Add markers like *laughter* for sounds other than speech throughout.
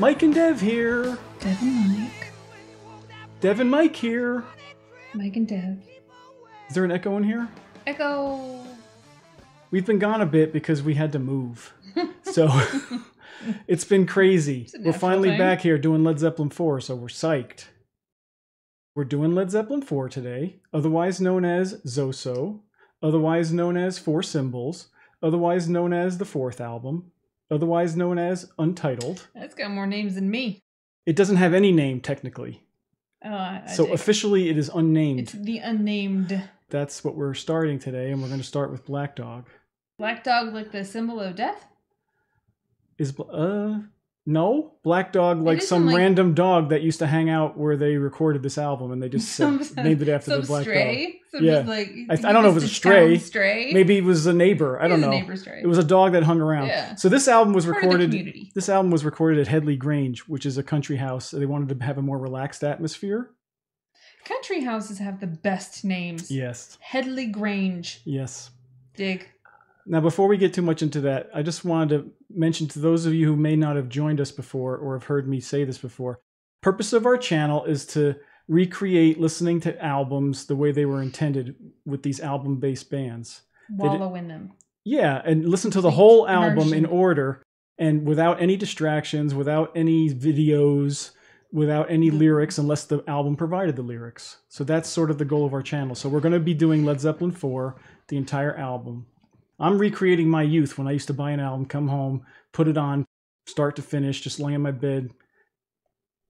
Mike and Dev here. Dev and Mike. Dev and Mike here. Mike and Dev. Is there an echo in here? Echo. We've been gone a bit because we had to move. so *laughs* it's been crazy. a We're finally thing. back here doing Led Zeppelin 4, so we're psyched. We're doing Led Zeppelin 4 today, otherwise known as Zoso, otherwise known as Four Symbols, otherwise known as the fourth album, otherwise known as Untitled. That's got more names than me. It doesn't have any name technically. Oh, I, I So dig. officially it is unnamed. it's the unnamed That's what we're starting today, and we're going to start with Black Dog. black dog, like the symbol of death. Is uh no Black Dog like some like- random dog that used to hang out where they recorded this album, and they just *laughs* said, named it after Some the Black stray. Some Yeah. like I- I don't know if it was a stray. Stray. Maybe it was a neighbor. I don't know. It was a dog that hung around. Yeah. So this album was Part recorded. This album was recorded at Headley Grange, which is a country house. They wanted to have a more relaxed atmosphere. Country houses have the best names. Yes. Headley Grange. Yes. Dig. Now, before we get too much into that, I just wanted to mention to those of you who may not have joined us before or have heard me say this before, purpose of our channel is to recreate listening to albums the way they were intended with these album-based bands. Wallow in them. Yeah, and listen to the whole album in order and without any distractions, without any videos, without any lyrics unless the album provided the lyrics. So that's sort of the goal of our channel. So we're going to be doing Led Zeppelin 4, the entire album. I'm recreating my youth when I used to buy an album, come home, put it on, start to finish, just lay in my bed,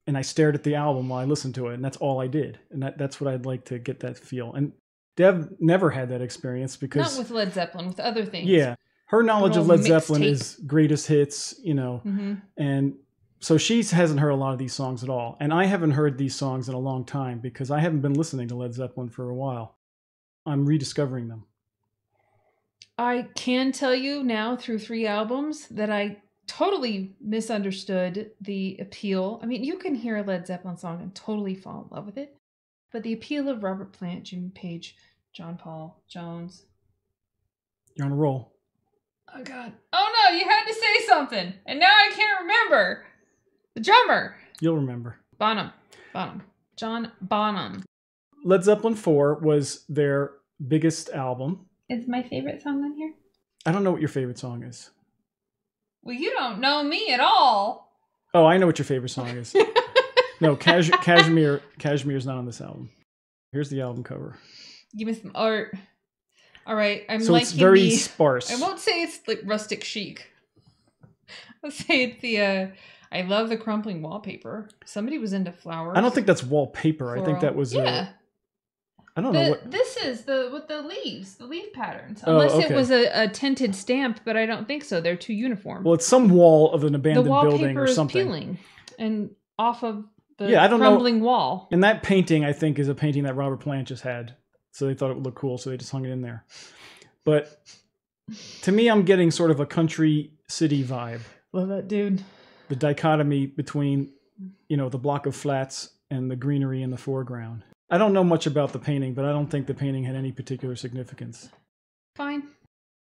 and I stared at the album while I listened to it, and that's all I did. And that, that's what I'd like to get that feel. And Dev never had that experience because Not with Led Zeppelin, with other things. yeah. Her knowledge of Led Zeppelin mixtape. is greatest hits, you know, hmm and so she hasn't heard a lot of these songs at all. And I haven't heard these songs in a long time because I haven't been listening to Led Zeppelin for a while. I'm rediscovering them. I can tell you now through three albums that I totally misunderstood the appeal. I mean, you can hear a Led Zeppelin song and totally fall in love with it, but the appeal of Robert Plant, Jimmy Page, John Paul Jones. You're on a roll. Oh God! Oh no! You had to say something, and now I can't remember. The drummer, You'll remember. Bonham, Bonham, John Bonham. Led Zeppelin 4 was their biggest album. Is my favorite song on here? I don't know what your favorite song is. Well, you don't know me at all. Oh, I know what your favorite song is. *laughs* no, Cash- Kashmir Kashmir's not on this album. Here's the album cover. Give me some art. All right, I'm so it's very the. sparse. I won't say it's like rustic chic. *laughs* I'll say it's the. uh I love the crumpling wallpaper. Somebody was into flowers. I don't think that's wallpaper. I think that was yeah. I don't know what this is the with the leaves, the leaf patterns. Oh, Unless okay. it was a, a tinted stamp, but I don't think so. They're too uniform. Well, it's some wall of an the abandoned building wallpaper or is peeling and off of the Yeah, I don't know- crumbling wall. And that painting, I think, is a painting that Robert Plant just had. So they thought it would look cool, so they just hung it in there. But to me, I'm getting sort of a country city vibe. Love that dude. The dichotomy between, you know, the block of flats and the greenery in the foreground. I don't know much about the painting, but I don't think the painting had any particular significance. Fine.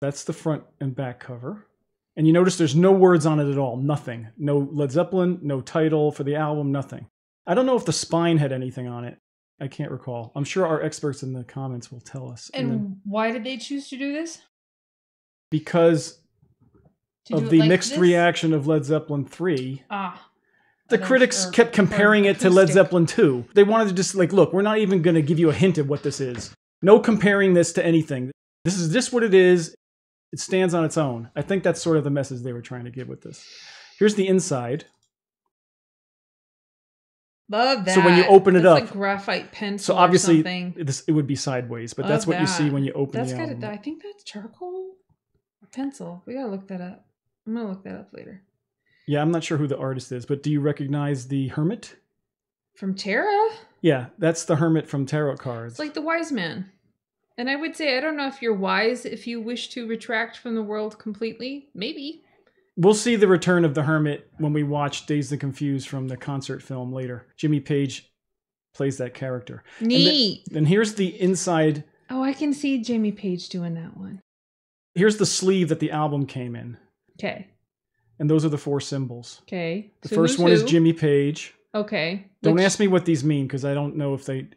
That's the front and back cover. And you notice there's no words on it at all. Nothing. No Led Zeppelin, no title for the album, nothing. I don't know if the spine had anything on it. I can't recall. I'm sure our experts in the comments will tell us. And then- why did they choose to do this? because To of the like mixed this? reaction of Led Zeppelin 3, Ah. The critics kept comparing it to Led. Zeppelin 2. They wanted to just like, look, we're not even going to give you a hint of what this is. No comparing this to anything. This is just what it is. It stands on its own. I think that's sort of the message they were trying to give with this. Here's the inside. Love that. So when you open it That's up- like graphite pencil. So obviously or something. this it would be sideways, but Love that's what you see when you open That's got. I think that's charcoal pencil. We gotta look that up. I'm gonna look that up later. Yeah, I'm not sure who the artist is, but do you recognize the hermit? From tarot, Yeah, that's the hermit from tarot cards. it's like the wise man. And I would say I don't know if you're wise if you wish to retract from the world completely. Maybe. We'll see the return of the hermit when we watch Dazed and Confused from the concert film later. Jimmy Page plays that character. Neat. And here's the inside. oh, I can see Jimmy Page doing that one. Here's the sleeve that the album came in. Okay. And those are the four symbols. Okay. The So first one is? Jimmy Page. Okay. Don't Which- ask me what these mean because I don't know if they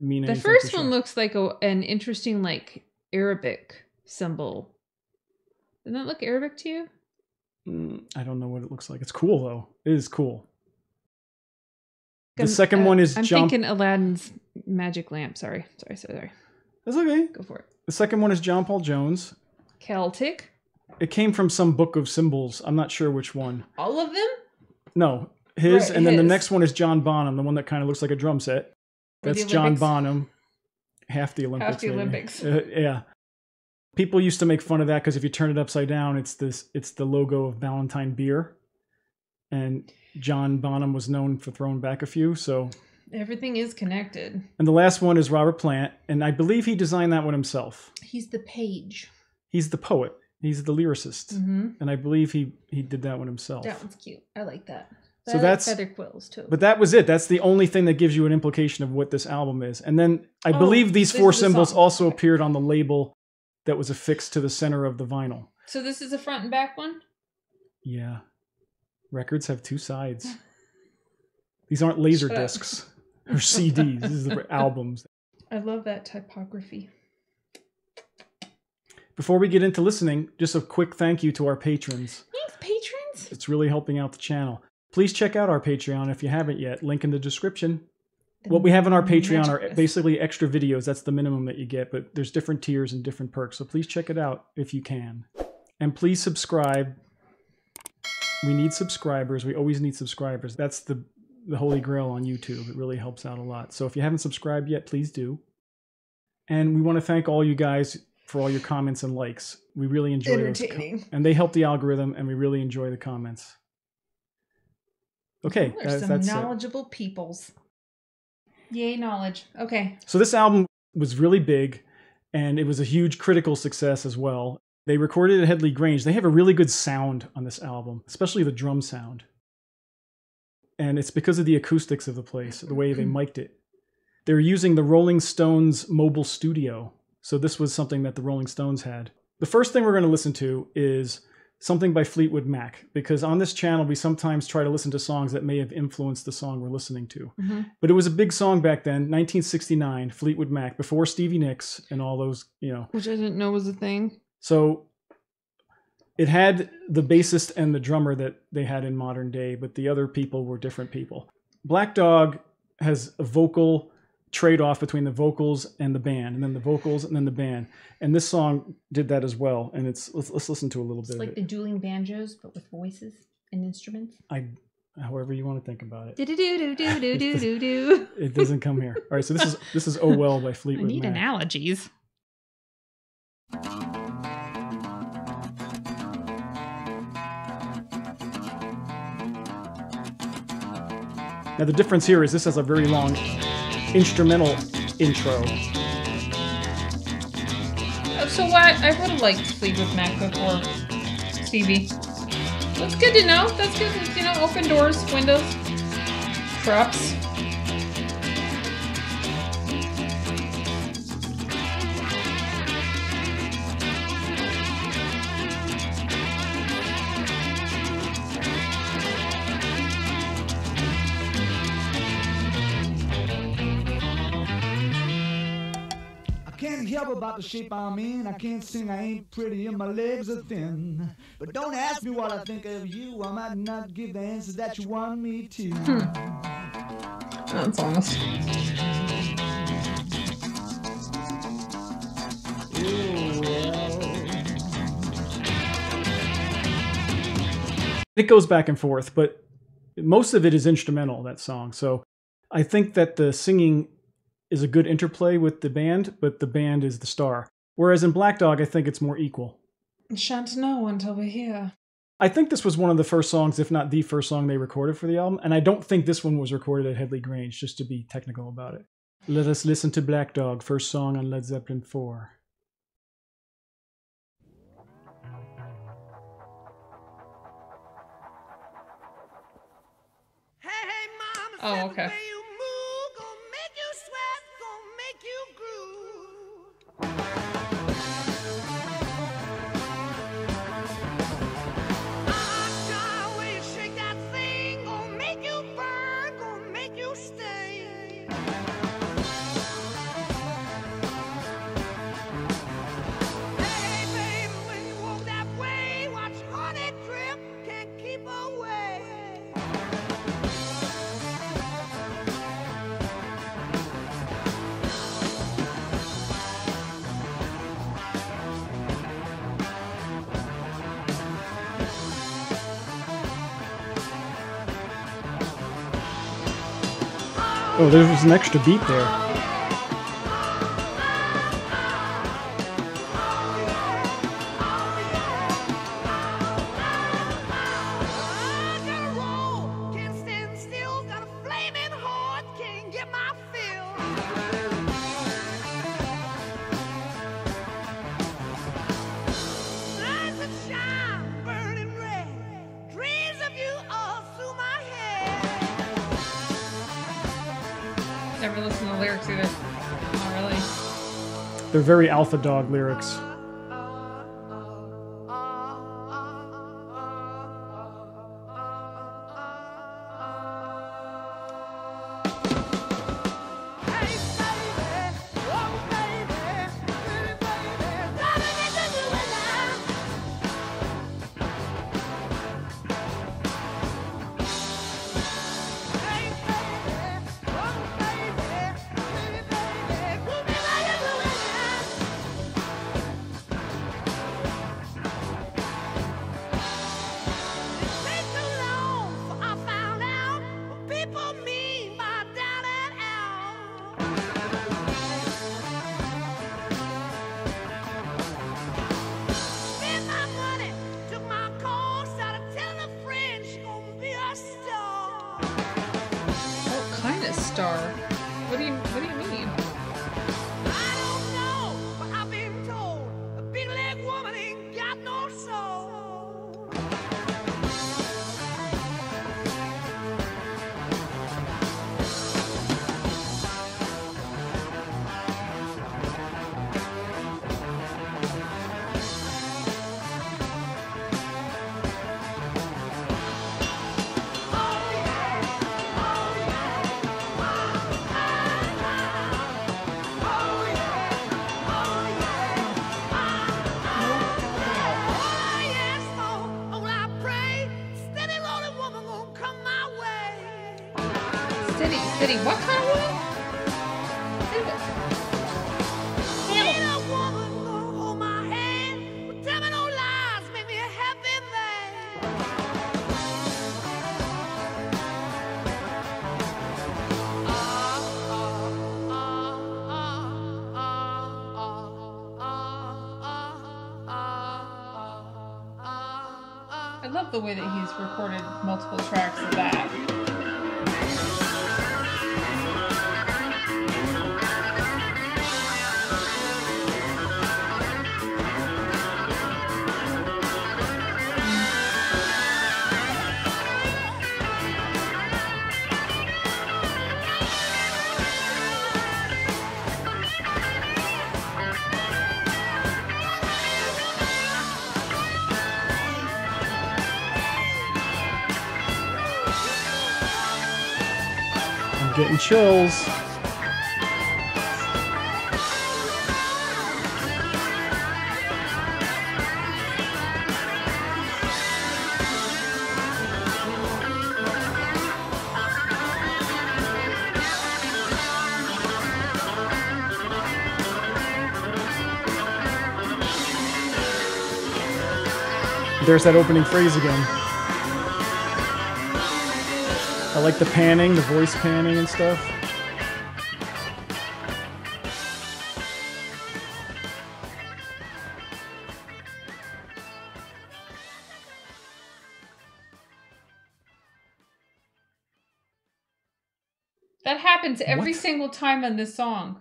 mean The anything. for first sure. one looks like a, an interesting, like Arabic symbol. Doesn't that look Arabic to you? Mm, I don't know what it looks like. It's cool though. It is cool. The Um, second uh, one is I'm John. thinking Aladdin's magic lamp. Sorry, sorry, sorry, sorry. That's okay. Go for it. The second one is John Paul Jones. Celtic. It came from some book of symbols. I'm not sure which one. All of them. No, his, Right, and then the next one is John Bonham, the one that kind of looks like a drum set. That's John Bonham. Half the Olympics. Half the maybe. Olympics. Uh, yeah. People used to make fun of that because if you turn it upside down, it's this. It's the logo of Ballantine beer, and John Bonham was known for throwing back a few. So, Everything is connected. and the last one is Robert Plant, and I believe he designed that one himself. He's the page. He's the poet. He's the lyricist, Mm-hmm. and I believe he he did that one himself. That one's cute. I like that. So I like that's- feather quills too. But that was it. That's the only thing that gives you an implication of what this album is. And then I Oh, believe these four the symbols song. also Okay. appeared on the label that was affixed to the center of the vinyl. so this is a front and back one. Yeah. Records have two sides. *laughs* These aren't laser Shut up. discs or CDs. These are *laughs* albums. I love that typography. Before we get into listening, just a quick thank you to our patrons. Thanks, patrons. It's really helping out the channel. Please check out our Patreon if you haven't yet. Link in the description. What we have on our Patreon are basically extra videos. That's the minimum that you get, but there's different tiers and different perks. So please check it out if you can. And please subscribe. We need subscribers. We always need subscribers. That's the the holy grail on YouTube. It really helps out a lot. So if you haven't subscribed yet, please do. And we want to thank all you guys for all your comments and likes. We really enjoy entertaining. and they help the algorithm and we really enjoy the comments. Okay, that- some that's it. knowledgeable peoples. Yay, knowledge. Okay. So this album was really big and it was a huge critical success as well. They recorded at Headley Grange. They have a really good sound on this album, especially the drum sound. And it's because of the acoustics of the place, the way they *clears throat* mic'd it. They were using the Rolling Stones mobile studio. So this was something that the Rolling Stones had. The first thing we're going to listen to is something by Fleetwood Mac because on this channel we sometimes try to listen to songs that may have influenced the song we're listening to. Mhm. But it was a big song back then, 1969, Fleetwood Mac, before Stevie Nicks and all those, you know. Which I didn't know was a thing. So it had the bassist and the drummer that they had in modern day, but the other people were different people. Black Dog has a vocal trade off between the vocals and the band, and then the vocals and then the band. And this song did that as well. And it's let's, let's listen to a little It's bit like of the it. dueling banjos, but with voices and instruments. I, however you want to think about it. Do do do do do do do do. It doesn't come here. All right, so this is this is Oh Well by I Fleetwood need Mac. analogies. Now the difference here is this has a very long instrumental intro. Oh, so what? I would have liked Fleetwood Mac before Stevie. That's good to know. That's good. You know, open doors, windows, props. About the shape I'm in. I can't sing, I ain't pretty, and my legs are thin. But don't ask me what I think of you. I might not give the answer that you want me to. That's almost. It goes back and forth, but most of it is instrumental, that song. So I think that the singing is a good interplay with the band, but the band is the star. Whereas in Black Dog, I think it's more equal. Shan't know until we're here. I think this was one of the first songs, if not the first song they recorded for the album. And I don't think this one was recorded at Headley Grange, just to be technical about it. Let us listen to Black Dog, first song on Led Zeppelin 4. Hey, hey, mama, Oh, okay. Oh, there was an extra beat there. Lyrics. Not really. They're very alpha dog lyrics. Star? Lies, make me a happy man. I love the way that he's recorded multiple tracks of that. Getting chills. There's that opening phrase again. I like the panning, the voice panning and stuff. That happens every What? single time on this song.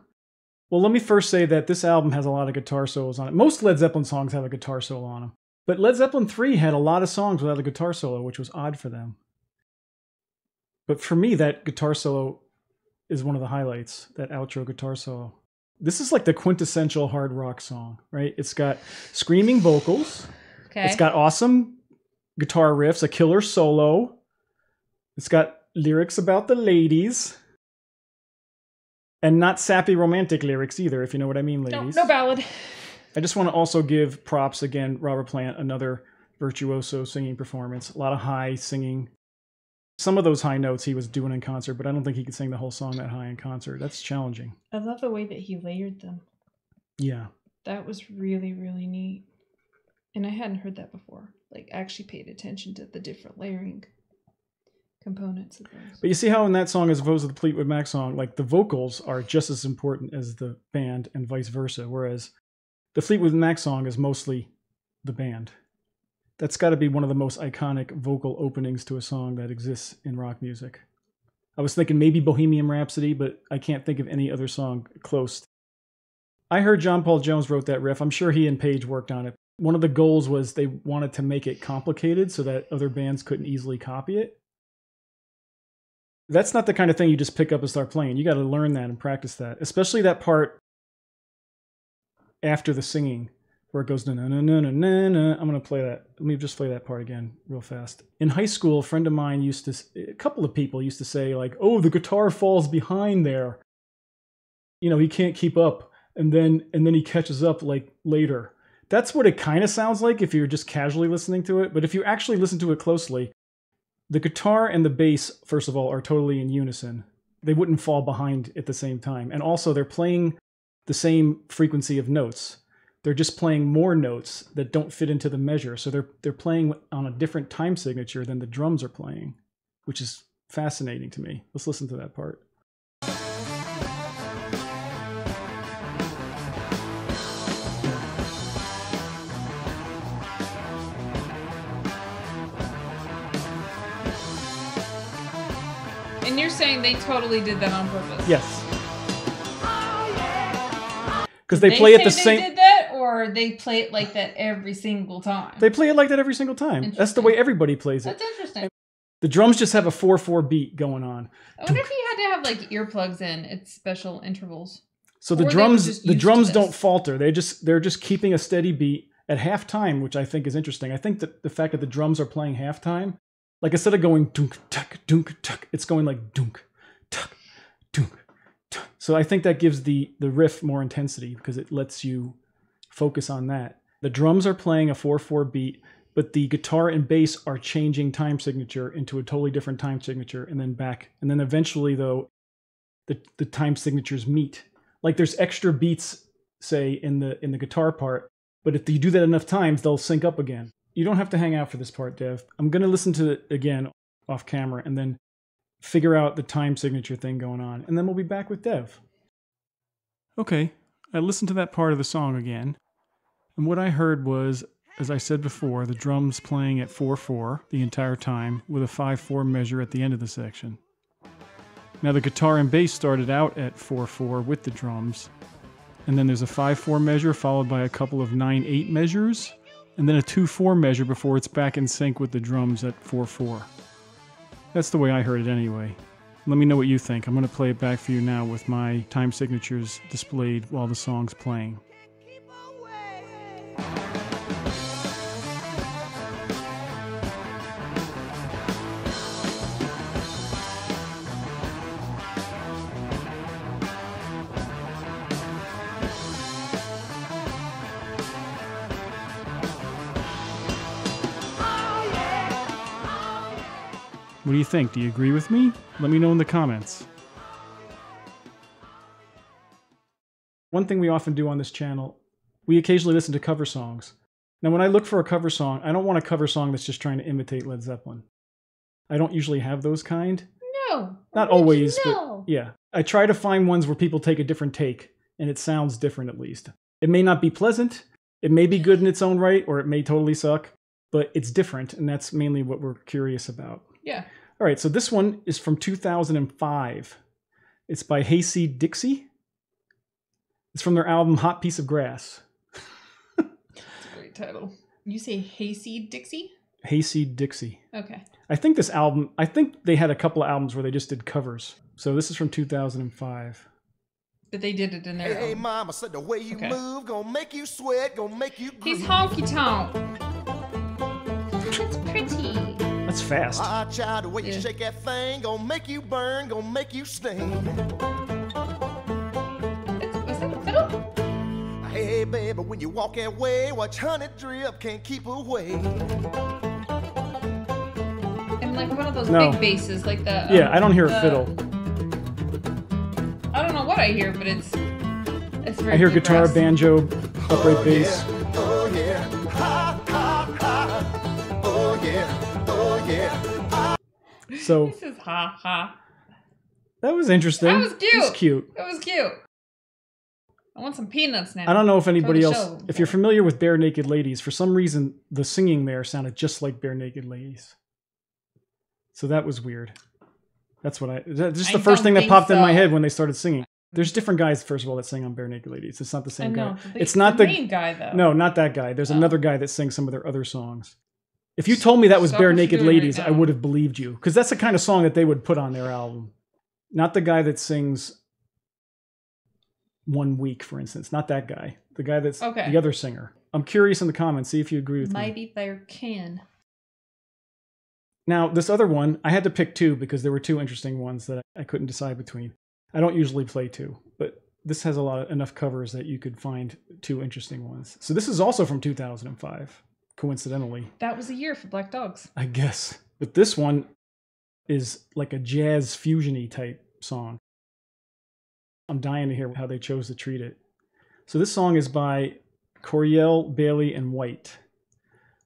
Well, let me first say that this album has a lot of guitar solos on it. Most Led Zeppelin songs have a guitar solo on them. But Led Zeppelin 3 had a lot of songs without a guitar solo, which was odd for them. But for me, that guitar solo is one of the highlights, that outro guitar solo. This is like the quintessential hard rock song, right? It's got screaming vocals, Okay. it's got awesome guitar riffs, a killer solo, it's got lyrics about the ladies. And not sappy romantic lyrics either, if you know what I mean, no, ladies. no ballad. I just want to also give props again, Robert Plant, another virtuoso singing performance. A lot of high singing. Some of those high notes he was doing in concert, but I don't think he could sing the whole song that high in concert. That's challenging. I love the way that he layered them. Yeah. That was really, really neat. And I hadn't heard that before. Like, I actually paid attention to the different layering. components of those. But you see how in that song, as opposed to the Fleetwood Mac song, like the vocals are just as important as the band and vice versa. Whereas the Fleetwood Mac song is mostly the band. That's got to be one of the most iconic vocal openings to a song that exists in rock music. I was thinking maybe Bohemian Rhapsody, but I can't think of any other song close. I heard John Paul Jones wrote that riff. I'm sure he and Page worked on it. One of the goals was they wanted to make it complicated so that other bands couldn't easily copy it that's not the kind of thing you just pick up and start playing. You got to learn that and practice that, especially that part after the singing where it goes na na na na na. na. I'm gonna play that. Let me just play that part again real fast. In high school, a friend of mine used to, a couple of people used to say like, "Oh, the guitar falls behind there." You know, he can't keep up, and then and then he catches up like later. That's what it kind of sounds like if you're just casually listening to it. But if you actually listen to it closely, the guitar and the bass, first of all, are totally in unison. They wouldn't fall behind at the same time. And also, they're playing the same frequency of notes. They're just playing more notes that don't fit into the measure. So they're they're playing on a different time signature than the drums are playing, which is fascinating to me. Let's listen to that part. And you're saying they totally did that on purpose? Yes. Oh, because they, play at the same. Or they play it like that every single time. They play it like that every single time. That's the way everybody plays it. That's interesting. The drums just have a four-four beat going on. I wonder if you had to have like earplugs in at special intervals. So the Or drums the drums don't falter. They just they're just keeping a steady beat at halftime, which I think is interesting. I think that the fact that the drums are playing halftime, like instead of going dunk tuck dunk tuck, it's going like dunk tuck dunk tuck. So I think that gives the the riff more intensity because it lets you focus on that. The drums are playing a 4/4 beat, but the guitar and bass are changing time signature into a totally different time signature and then back. And then eventually though the the time signatures meet. Like there's extra beats say in the in the guitar part, but if you do that enough times they'll sync up again. You don't have to hang out for this part, Dev. I'm going to listen to it again off camera and then figure out the time signature thing going on and then we'll be back with Dev. Okay, I listened to that part of the song again. And what I heard was as I said before, the drums playing at 4/4 the entire time with a 5/4 measure at the end of the section. Now the guitar and bass started out at 4/4 with the drums, and then there's a 5/4 measure followed by a couple of 9/8 measures, and then a 2/4 measure before it's back in sync with the drums at 4/4. That's the way I heard it anyway. Let me know what you think. I'm going to play it back for you now with my time signatures displayed while the song's playing. What do you think? Do you agree with me? Let me know in the comments. One thing we often do on this channel, we occasionally listen to cover songs. Now, when I look for a cover song, I don't want a cover song that's just trying to imitate Led Zeppelin. I don't usually have those kind. No. Not always, No. but yeah. I try to find ones where people take a different take and it sounds different at least. It may not be pleasant, it may be good in its own right, or it may totally suck, but it's different, and that's mainly what we're curious about. Yeah. All right, so this one is from 2005. It's by Hayseed Dixie. It's from their album Hot Piece of Grass. That's a great title. You say Hayseed Dixie? Hayseed Dixie. Okay. I think this album, I think they had a couple of albums where they just did covers. So this is from 2005. But they did it in Hey, their hey, own. mama said the way you Okay. move gonna make you sweat, gonna make you He's honky tonk. It's pretty. That's fast. Ah, child, the way Yeah. you shake that thing gonna make you burn, gonna make you sting. Was that a fiddle? Hey, baby, when you walk that way, watch honey drip, can't keep away. And like one of those No. big basses, like the. Yeah, um, I don't hear a fiddle. I don't know what I hear, but it's. It's very I hear guitar, bluegrass. banjo, upright bass. So This is ha ha. that was interesting. That was It was cute. cute. It was cute. I want some peanuts now. I don't know if anybody else, show. if you're familiar with Barenaked Ladies, for some reason the singing there sounded just like Barenaked Ladies. So that was weird. That's what I. That's just I the first thing that popped in my head when they started singing. There's different guys, first of all, that sing on Barenaked Ladies. It's not the I same guy. the- It's not the, main guy though. no, not that guy. There's Oh. another guy that sings some of their other songs. If you told me that was Stop Barenaked doing right Ladies, I would have believed you because that's the kind of song that they would put on their album. Not the guy that sings One Week, for instance. Not that guy. The guy that's Okay. the other singer. I'm curious in the comments. See if you agree with me. Maybe there can. Now, this other one, I had to pick two because there were two interesting ones that I couldn't decide between. I don't usually play two, but this has a lot of enough covers that you could find two interesting ones. So this is also from 2005, coincidentally, That was a year for Black Dogs. I guess. But this one is like a jazz fusiony type song. I'm dying to hear how they chose to treat it. So this song is by Coryell, Bailey, and White,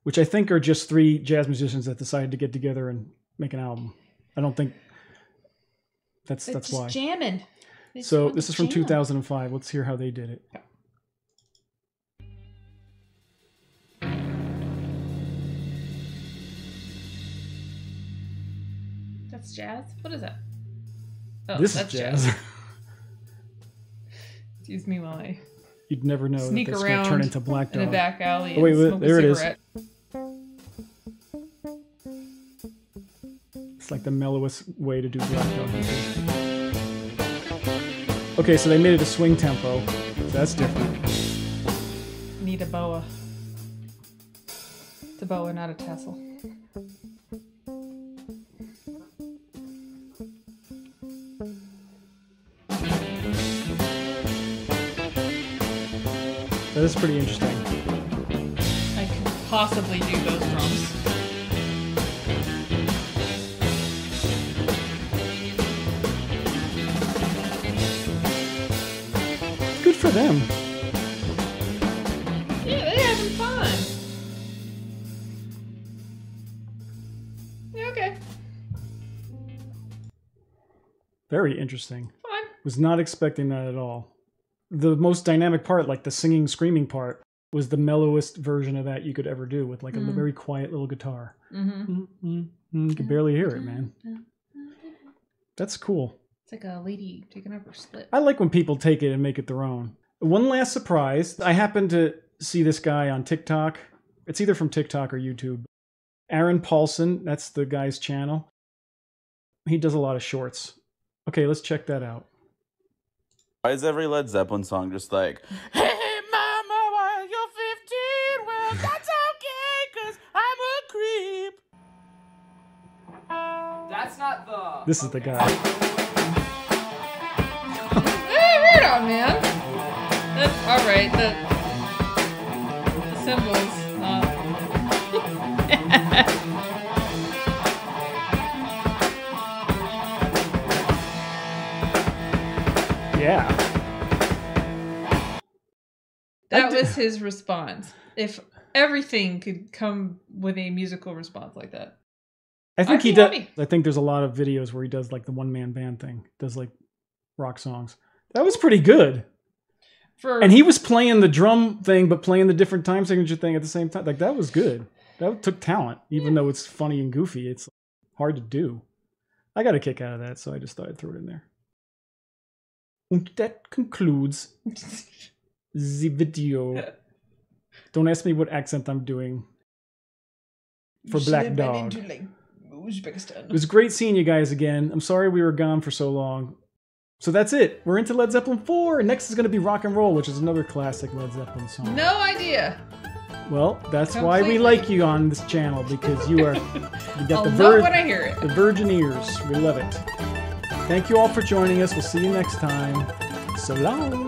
which I think are just three jazz musicians that decided to get together and make an album. I don't think that's that's why. jamming. So this is from jam. 2005. Let's hear how they did it. That's jazz. What is that? Oh, this is that's jazz. *laughs* Excuse me while I You'd never know sneak that that's going to around turn into Black in a Dog. back alley. Oh, wait, wait, there it is. It's like the mellowest way to do Black Dog. Okay, so they made it a swing tempo. So that's different. Need a boa. It's a boa, not a tassel. Pretty interesting. I could possibly do those drums. Good for them. Yeah, they're having fun. Yeah, okay, Very interesting. fine. Was not expecting that at all. The most dynamic part, like the singing, screaming part, was the mellowest version of that you could ever do with like a Mm. very quiet little guitar. Mm-hmm. Mm, You can barely hear it, man. That's cool. It's like a lady taking off her split. I like when people take it and make it their own. One last surprise. I happened to see this guy on TikTok. It's either from TikTok or YouTube. Aaron Paulsen, that's the guy's channel. He does a lot of shorts. Okay, let's check that out. Why is every Led Zeppelin song just like, Hey mama, while you're 15, well that's okay, cause I'm a creep. That's not the. This is the guy. Hey, right on, man. That's all right. The, the symbols, not. Uh, *laughs* *laughs* Yeah. That was his response. If everything could come with a musical response like that, I think I'd he does. happy. I think there's a lot of videos where he does like the one man band thing, does like rock songs. That was pretty good. for And he was playing the drum thing, but playing the different time signature thing at the same time. Like that was good. That took talent, even though it's funny and goofy. It's hard to do. I got a kick out of that, so I just thought I'd throw it in there. And that concludes the video. Don't ask me what accent I'm doing for Black Dog. It was great seeing you guys again. I'm sorry we were gone for so long. So that's it. We're into Led Zeppelin 4. Next is going to be Rock and Roll, which is another classic Led Zeppelin song. no idea. Well, that's why we like you on this channel because you are *laughs* you got I'll the know when I hear it. the virgin ears. We love it. Thank you all for joining us. We'll see you next time. So long.